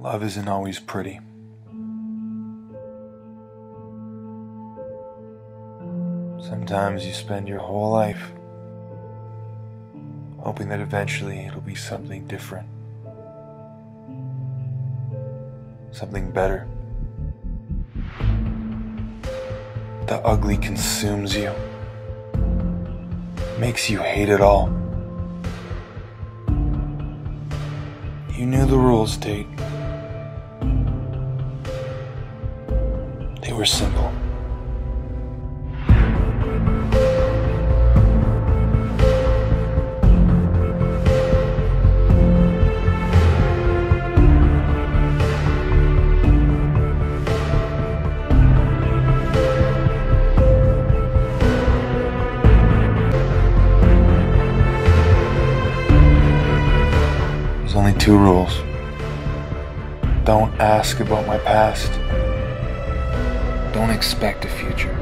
Love isn't always pretty. Sometimes you spend your whole life hoping that eventually it'll be something different, something better. The ugly consumes you, makes you hate it all. You knew the rules, Tate. They were simple. There's only two rules. Don't ask about my past. Don't expect a future.